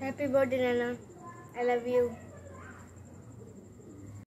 Happy birthday, Nana. I love you.